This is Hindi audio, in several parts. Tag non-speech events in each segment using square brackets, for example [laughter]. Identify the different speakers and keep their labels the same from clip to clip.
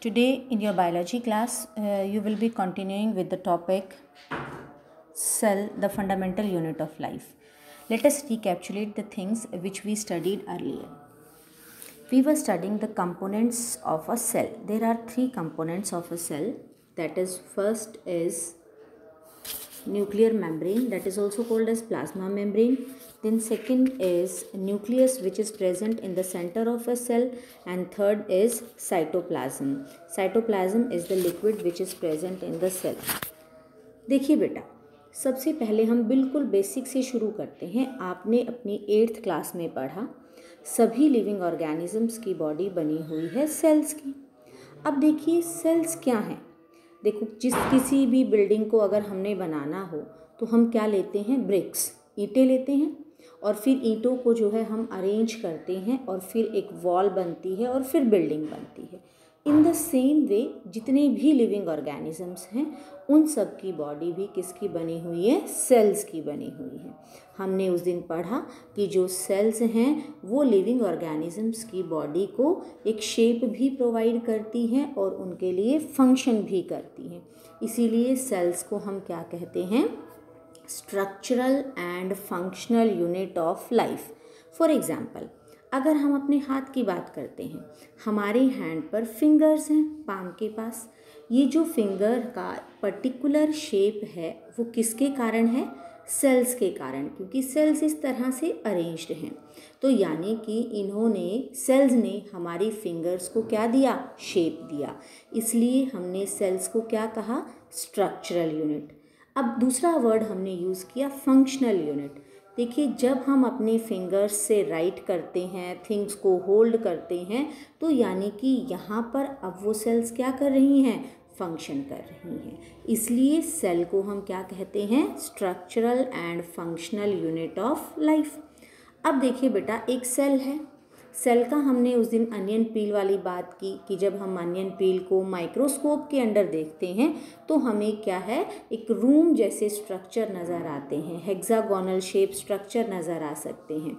Speaker 1: Today in your biology class, uh, you will be continuing with the topic cell, the fundamental unit of life. Let us recapitulate the things which we studied earlier. We were studying the components of a cell. There are three components of a cell. That is, first is nuclear membrane that is also called as plasma membrane then second is nucleus which is present in the center of a cell and third is cytoplasm cytoplasm is the liquid which is present in the cell देखिए बेटा सबसे पहले हम बिल्कुल बेसिक से शुरू करते हैं आपने अपनी एट्थ क्लास में पढ़ा सभी लिविंग ऑर्गेनिजम्स की बॉडी बनी हुई है सेल्स की अब देखिए सेल्स क्या हैं देखो, जिस किसी भी बिल्डिंग को अगर हमने बनाना हो तो हम क्या लेते हैं? ब्रिक्स ईंटें लेते हैं और फिर ईंटों को जो है हम अरेंज करते हैं और फिर एक वॉल बनती है और फिर बिल्डिंग बनती है। इन द सेम वे जितने भी लिविंग ऑर्गेनिजम्स हैं, उन सब की बॉडी भी किसकी बनी हुई है? सेल्स की बनी हुई है। हमने उस दिन पढ़ा कि जो सेल्स हैं, वो लिविंग ऑर्गेनिजम्स की बॉडी को एक शेप भी प्रोवाइड करती हैं और उनके लिए फ़ंक्शन भी करती हैं। इसीलिए सेल्स को हम क्या कहते हैं? Structural and functional unit of life. For example अगर हम अपने हाथ की बात करते हैं, हमारे हैंड पर फिंगर्स हैं पाम के पास। ये जो फिंगर का पर्टिकुलर शेप है, वो किसके कारण है? सेल्स के कारण, क्योंकि सेल्स इस तरह से अरेंज्ड हैं। तो यानी कि इन्होंने सेल्स ने हमारी फिंगर्स को क्या दिया? शेप दिया। इसलिए हमने सेल्स को क्या कहा? स्ट्रक्चरल यूनिट अब दूसरा वर्ड हमने यूज़ किया फंक्शनल यूनिट देखिए, जब हम अपने फिंगर्स से राइट करते हैं थिंग्स को होल्ड करते हैं तो यानी कि यहाँ पर अब वो सेल्स क्या कर रही हैं? फ़ंक्शन कर रही हैं। इसलिए सेल को हम क्या कहते हैं? Structural and functional unit of life अब देखिए बेटा, एक सेल है। सेल का हमने उस दिन अनियन पील वाली बात की कि जब हम अनियन पील को माइक्रोस्कोप के अंडर देखते हैं तो हमें क्या है? एक रूम जैसे स्ट्रक्चर नज़र आते हैं हेक्सागोनल शेप स्ट्रक्चर नज़र आ सकते हैं।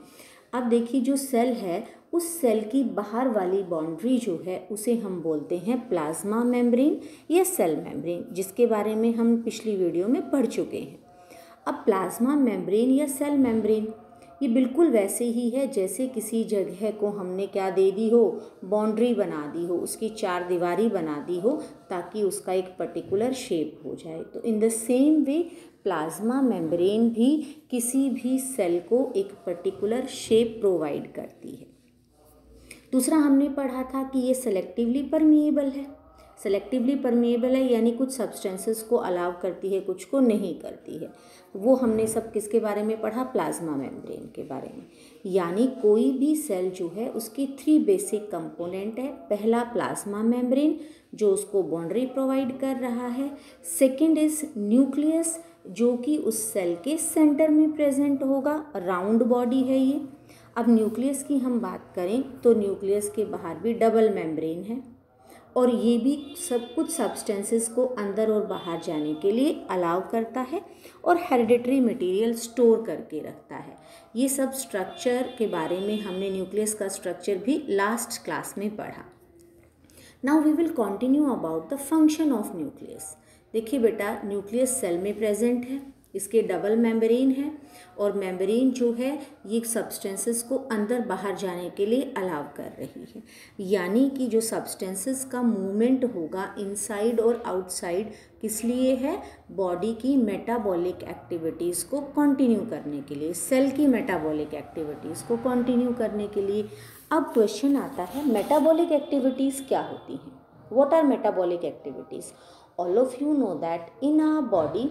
Speaker 1: अब देखिए जो सेल है, उस सेल की बाहर वाली बाउंड्री जो है, उसे हम बोलते हैं प्लाज्मा मेम्ब्रेन या सेल मेम्ब्रेन जिसके बारे में हम पिछली वीडियो में पढ़ चुके हैं। अब प्लाज्मा मेम्ब्रेन या सेल मेम्ब्रेन ये बिल्कुल वैसे ही है जैसे किसी जगह को हमने क्या दे दी हो बाउंड्री बना दी हो, उसकी चार दीवारी बना दी हो, ताकि उसका एक पर्टिकुलर शेप हो जाए। तो in the same way plasma membrane भी किसी भी सेल को एक पर्टिकुलर शेप प्रोवाइड करती है। दूसरा हमने पढ़ा था कि ये सेलेक्टिवली परमिएबल है। सेलेक्टिवली परमिएबल है, यानी कुछ सब्सटेंसेस को अलाउ करती है, कुछ को नहीं करती है। वो हमने सब किसके बारे में पढ़ा? प्लाज्मा मेम्ब्रेन के बारे में। यानी कोई भी सेल जो है, उसकी थ्री बेसिक कंपोनेंट है। पहला प्लाज्मा मेम्ब्रेन जो उसको बाउंड्री प्रोवाइड कर रहा है। सेकंड इज़ न्यूक्लियस जो कि उस सेल के सेंटर में प्रेजेंट होगा। राउंड बॉडी है ये। अब न्यूक्लियस की हम बात करें तो न्यूक्लियस के बाहर भी डबल मेम्ब्रेन है। और ये भी सब कुछ सब्सटेंसेस को अंदर और बाहर जाने के लिए अलाउ करता है और हेरिडिटरी मटेरियल स्टोर करके रखता है। ये सब स्ट्रक्चर के बारे में हमने न्यूक्लियस का स्ट्रक्चर भी लास्ट क्लास में पढ़ा। Now we will continue about the function of nucleus देखिए बेटा न्यूक्लियस सेल में प्रेजेंट है। इसके डबल मेम्ब्रेन है और मेम्ब्रेन जो है, ये सब्सटेंसेस को अंदर बाहर जाने के लिए अलाव कर रही है। यानी कि जो सब्सटेंसेस का मूवमेंट होगा इनसाइड और आउटसाइड किस लिए है? बॉडी की मेटाबॉलिक एक्टिविटीज़ को कंटिन्यू करने के लिए सेल की मेटाबॉलिक एक्टिविटीज़ को कंटिन्यू करने के लिए। अब क्वेश्चन आता है मेटाबॉलिक एक्टिविटीज़ क्या होती हैं? What are metabolic activities all of you know that in our body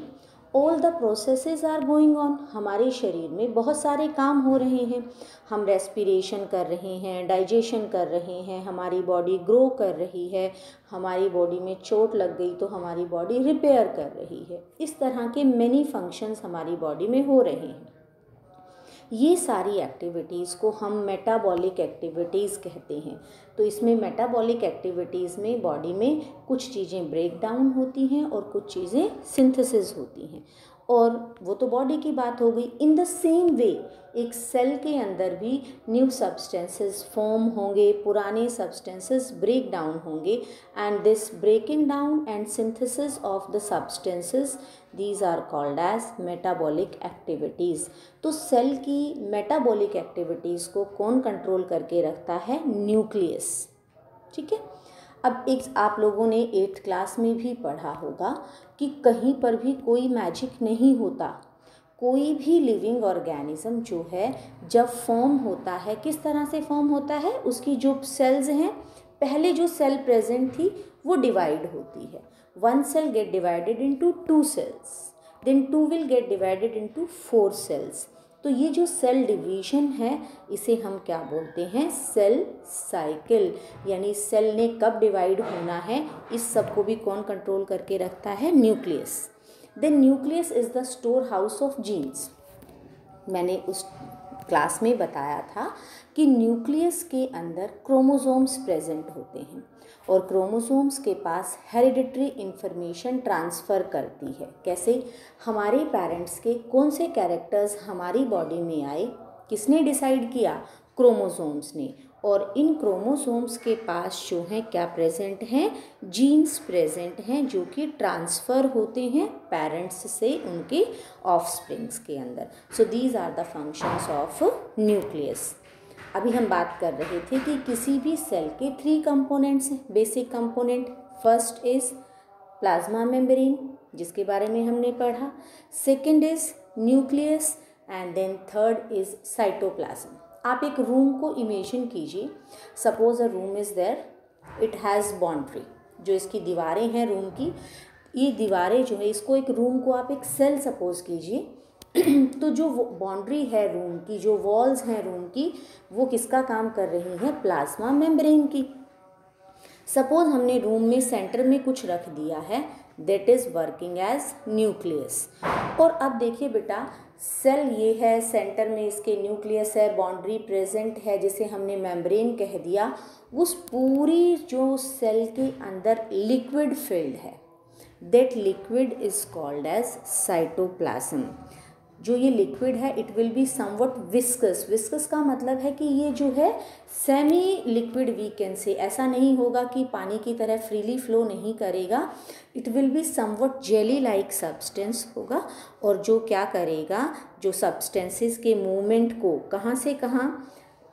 Speaker 1: all the processes are going on हमारे शरीर में बहुत सारे काम हो रहे हैं। हम रेस्पिरेशन कर रहे हैं डाइजेशन कर रहे हैं, हमारी बॉडी ग्रो कर रही है। हमारी बॉडी में चोट लग गई तो हमारी बॉडी रिपेयर कर रही है। इस तरह के मेनी फ़ंक्शंस हमारी बॉडी में हो रहे हैं। ये सारी एक्टिविटीज़ को हम मेटाबॉलिक एक्टिविटीज़ कहते हैं। तो इसमें मेटाबॉलिक एक्टिविटीज़ में बॉडी में कुछ चीज़ें ब्रेक डाउन होती हैं और कुछ चीज़ें सिंथेसिस होती हैं। और वो तो बॉडी की बात हो गई। इन द सेम वे एक सेल के अंदर भी न्यू सब्सटेंसेस फॉर्म होंगे, पुराने सब्सटेंसेस ब्रेक डाउन होंगे and this breaking down and synthesis of the substances these are called as metabolic activities तो सेल की मेटाबॉलिक एक्टिविटीज़ को कौन कंट्रोल करके रखता है? न्यूक्लियस ठीक है? अब एक आप लोगों ने एट्थ क्लास में भी पढ़ा होगा कि कहीं पर भी कोई मैजिक नहीं होता। कोई भी लिविंग ऑर्गेनिज्म जो है, जब फॉर्म होता है, किस तरह से फॉर्म होता है? उसकी जो सेल्स हैं, पहले जो सेल प्रेजेंट थी, वो डिवाइड होती है। One cell get divided into two cells then two will get divided into four cells तो ये जो सेल डिवीज़न है, इसे हम क्या बोलते हैं? सेल साइकिल यानी सेल ने कब डिवाइड होना है, इस सबको भी कौन कंट्रोल करके रखता है? Nucleus then nucleus is the store house of genes मैंने उस क्लास में बताया था कि न्यूक्लियस के अंदर क्रोमोसोम्स प्रेजेंट होते हैं और क्रोमोसोम्स के पास हेरिडिटरी इन्फॉर्मेशन ट्रांसफ़र करती है। कैसे? हमारे पेरेंट्स के कौन से कैरेक्टर्स हमारी बॉडी में आए, किसने डिसाइड किया? क्रोमोसोम्स ने। और इन क्रोमोसोम्स के पास जो हैं, क्या प्रेजेंट हैं? जीन्स प्रेजेंट हैं जो कि ट्रांसफ़र होते हैं पेरेंट्स से उनके ऑफ़ के अंदर। So these are the functions of nucleus अभी हम बात कर रहे थे कि किसी भी सेल के थ्री कंपोनेंट्स हैं basic component first is plasma membrane जिसके बारे में हमने पढ़ा। Second is nucleus and then third is cytoplasm आप एक रूम को इमेजिन कीजिए। Suppose a room is there it has boundary जो इसकी दीवारें हैं रूम की, ये दीवारें जो है, इसको एक रूम को आप एक सेल सपोज़ कीजिए। [clears throat] तो जो बाउंड्री है रूम की, जो वॉल्स हैं रूम की, वो किसका काम कर रही हैं? प्लाज्मा मेम्ब्रेन की। सपोज़ हमने रूम में सेंटर में कुछ रख दिया है that is working as nucleus और अब देखिए बेटा सेल ये है, सेंटर में इसके न्यूक्लियस है, बाउंड्री प्रेजेंट है, जिसे हमने मेम्ब्रेन कह दिया। उस पूरी जो सेल के अंदर लिक्विड फ़ील्ड है that liquid is called as cytoplasm जो ये लिक्विड है it will be somewhat viscous viscous का मतलब है कि ये जो है semi liquid we can say, ऐसा नहीं होगा कि पानी की तरह फ्रीली फ्लो नहीं करेगा. It will be somewhat jelly like substance होगा और जो क्या करेगा, जो सब्सटेंसेस के मूवमेंट को कहाँ से कहाँ,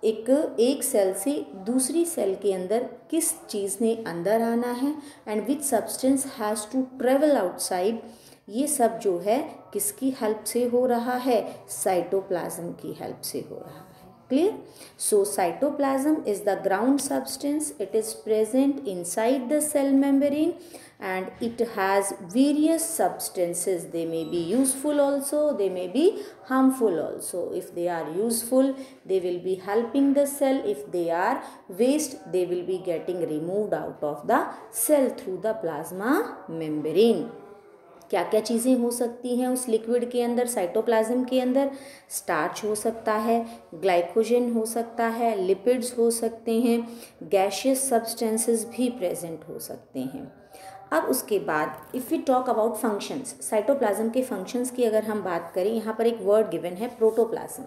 Speaker 1: एक एक सेल से दूसरी सेल के अंदर किस चीज़ ने अंदर आना है and which substance has to travel outside ये सब जो है, किसकी हेल्प से हो रहा है? साइटोप्लाज्म की हेल्प से हो रहा है। Clear so cytoplasm is the ground substance it is present inside the cell membrane and it has various substances they may be useful also they may be harmful also if they are useful they will be helping the cell if they are waste they will be getting remove out of the cell through the plasma membrane क्या क्या चीज़ें हो सकती हैं उस लिक्विड के अंदर साइटोप्लाज्म के अंदर? स्टार्च हो सकता है ग्लाइकोजन हो सकता है लिपिड्स हो सकते हैं गैशियस सब्सटेंसेस भी प्रेजेंट हो सकते हैं। अब उसके बाद if we talk about functions cytoplasm के फ़ंक्शंस की अगर हम बात करें, यहाँ पर एक वर्ड गिवन है protoplasm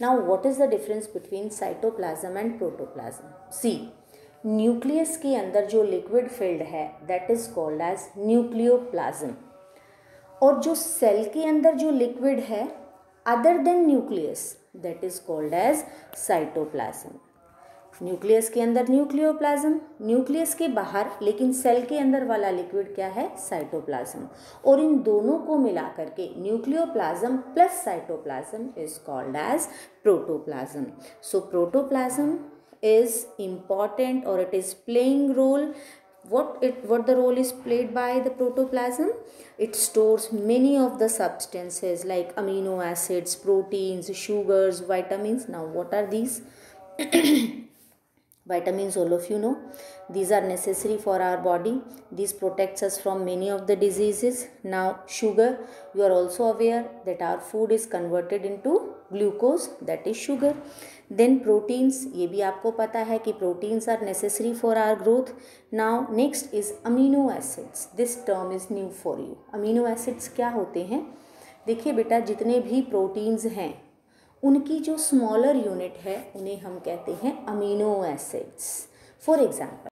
Speaker 1: now what is the difference between cytoplasm and protoplasm see nucleus के अंदर जो लिक्विड फ़ील्ड है that is called as nucleoplasm और जो सेल के अंदर जो लिक्विड है other than nucleus that is called as cytoplasm nucleus के अंदर न्यूक्लियोप्लाज्म न्यूक्लियस के बाहर, लेकिन सेल के अंदर वाला लिक्विड क्या है? साइटोप्लाज्म और इन दोनों को मिला करके nucleoplasm plus cytoplasm is called as protoplasm so protoplasm is important or it is playing role what it what the role is played by the protoplasm? It stores many of the substances like amino acids proteins sugars vitamins. Now what are these? [coughs] Vitamins all of you know. These are necessary for our body. This protects us from many of the diseases. Now sugar you are also aware that our food is converted into glucose that is sugar then proteins ये भी आपको पता है कि proteins are necessary for our growth now next is amino acids this term is new for you amino acids क्या होते हैं? देखिए बेटा, जितने भी प्रोटीन्स हैं, उनकी जो स्मॉलर यूनिट है, उन्हें हम कहते हैं अमीनो एसिड्स फॉर एग्ज़ाम्पल